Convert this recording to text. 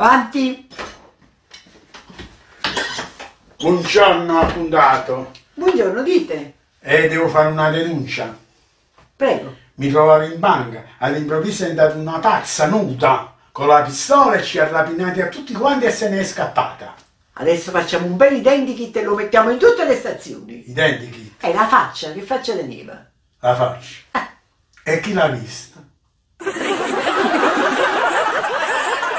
Avanti. Buongiorno appuntato. Buongiorno, dite. Eh, devo fare una denuncia. Prego. Mi trovavo in banca, all'improvviso è entrata una pazza nuda con la pistola e ci ha rapinati a tutti quanti e se ne è scappata. Adesso facciamo un bel identikit e lo mettiamo in tutte le stazioni. Identikit? Eh, la faccia, che faccia teneva? la faccia. Eh. E chi l'ha vista?